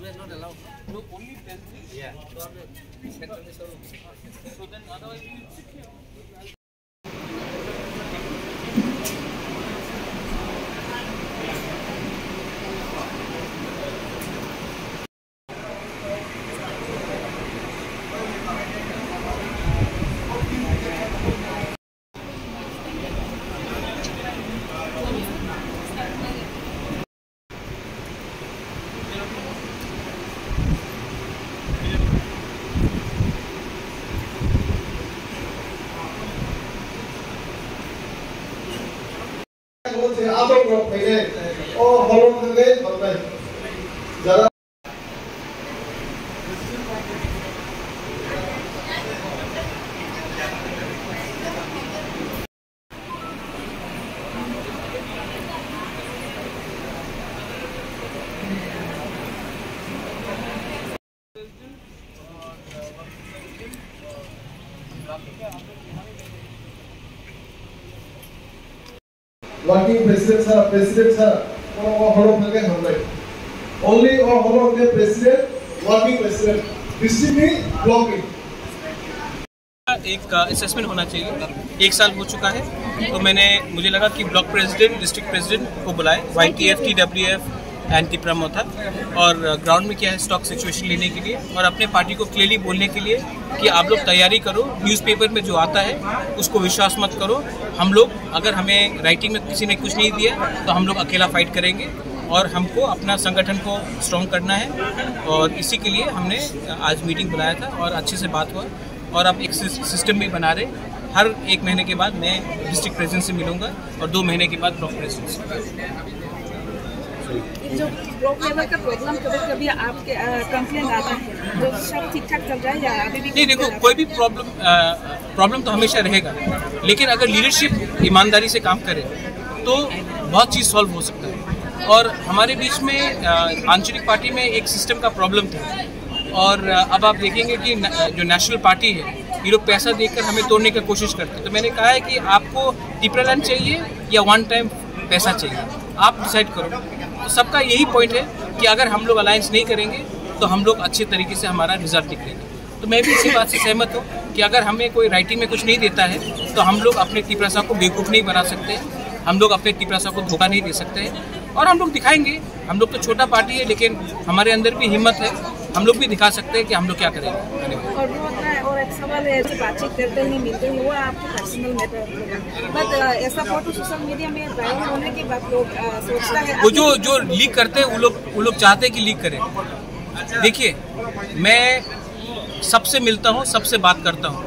we are not allowed. No, only 10 Yeah. So, then otherwise we आदमखौ फैनाय अ हलन गंगे हरबाय लकिंग प्रेसिडेंट सर प्रेसिडेंट सर कोनो ओ हलो थके हम लाइक ओनली ओ हलो के प्रेसिडेंट लकिंग प्रेसिडेंट दिसि मी लकिंग एक uh, असेसमेंट होना चाहिए। एक साल हो चुका है तो मैंने मुझे लगा कि ब्लॉक प्रेसिडेंट डिस्ट्रिक्ट प्रेसिडेंट को बुलाए। Y T F T W F and Tipra Motha था और ग्राउंड में क्या है स्टॉक सिचुएशन लेने के लिए और अपने पार्टी को क्लियरली बोलने के लिए कि आप लोग तैयारी करो न्यूज़पेपर में जो आता है, उसको विश्वास मत करो। हम लोग, अगर हमें राइटिंग में किसी ने कुछ नहीं दिया तो हम लोग अकेला फाइट करेंगे और हमको अपना संगठन को स्ट्रॉन्ग करना है। और इसी के लिए हमने आज मीटिंग बुलाया था और अच्छे से बात हुआ। और अब एक सिस्टम भी बना रहे। हर एक महीने के बाद मैं डिस्ट्रिक्ट प्रेसिडेंट से मिलूँगा और दो महीने के बाद ब्लॉक प्रेसिडेंट से। जो ब्लॉक लेवल का प्रॉब्लम कभी कभी आपके कंप्लेन आता है तो सब ठीक ठाक चल रहा है या अभी भी नहीं देखो कोई भी प्रॉब्लम प्रॉब्लम तो हमेशा रहेगा। लेकिन अगर लीडरशिप ईमानदारी से काम करे तो बहुत चीज़ सॉल्व हो सकता है। और हमारे बीच में आंचलिक पार्टी में एक सिस्टम का प्रॉब्लम था। और अब आप देखेंगे कि न- जो नेशनल पार्टी है ये लोग पैसा देकर हमें तोड़ने की कोशिश करते हैं। तो मैंने कहा है कि आपको टिपरालैंड चाहिए या वन टाइम पैसा चाहिए? आप डिसाइड करो। तो सबका यही पॉइंट है कि अगर हम लोग अलायंस नहीं करेंगे तो हम लोग अच्छे तरीके से हमारा रिज़ल्ट निकलेगा तो मैं भी इसी बात से सहमत हूँ कि अगर हमें कोई राइटिंग में कुछ नहीं देता है तो हम लोग अपने तिपरासा को बेवकूफ़ नहीं बना सकते हम लोग अपने तिपरासा को धोखा नहीं दे सकते हैं। और हम लोग दिखाएँगे। हम लोग तो छोटा पार्टी है, लेकिन हमारे अंदर भी हिम्मत है। हम लोग भी दिखा सकते हैं कि हम लोग क्या करेंगे। धन्यवाद। है सवाल है बातचीत करते ही मिलते ही वो आपको पर्सनल मैटर बट ऐसा फ़ोटो सोशल मीडिया में वायरल होने के बाद लोग सोचता है वो जो जो लीक करते हैं वो लोग वो लोग चाहते हैं कि लीक करें। देखिए मैं सबसे मिलता हूँ सबसे बात करता हूँ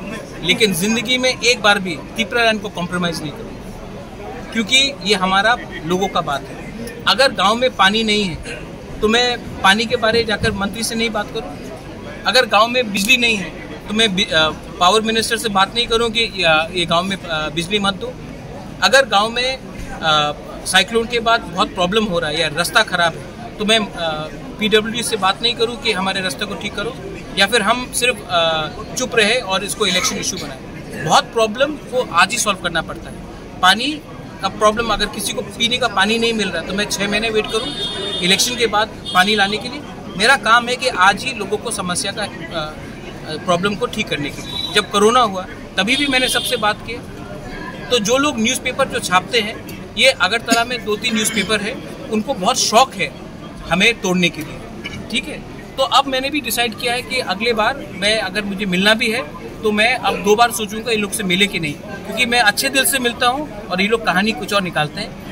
लेकिन ज़िंदगी में एक बार भी तिपरालैंड को कॉम्प्रोमाइज़ नहीं करूँ। क्योंकि ये हमारा लोगों का बात है। अगर गाँव में पानी नहीं है तो मैं पानी के बारे जाकर मंत्री से नहीं बात करूँ। अगर गाँव में बिजली नहीं है तो मैं पावर मिनिस्टर से बात नहीं करूँ कि, ये गाँव में बिजली मत दो। अगर गाँव में साइक्लोन के बाद बहुत प्रॉब्लम हो रहा है या रास्ता खराब है तो मैं पीडब्ल्यू से बात नहीं करूँ कि हमारे रास्ते को ठीक करो, या फिर हम सिर्फ़ चुप रहे और इसको इलेक्शन इशू बनाए। बहुत प्रॉब्लम को आज ही सॉल्व करना पड़ता है। पानी का प्रॉब्लम अगर किसी को पीने का पानी नहीं मिल रहा तो मैं छः महीने वेट करूँ इलेक्शन के बाद पानी लाने के लिए। मेरा काम है कि आज ही लोगों को समस्या का प्रॉब्लम को ठीक करने के लिए। जब कोरोना हुआ, तभी भी मैंने सबसे बात की। तो जो लोग न्यूज़पेपर जो छापते हैं, ये अगरतला में दो तीन न्यूज़पेपर है, उनको बहुत शौक है हमें तोड़ने के लिए। ठीक है? तो अब मैंने भी डिसाइड किया है कि अगले बार मैं, अगर मुझे मिलना भी है तो मैं अब दो बार सोचूँगा इन लोग से मिले कि नहीं। क्योंकि मैं अच्छे दिल से मिलता हूँ और ये लोग कहानी कुछ और निकालते हैं।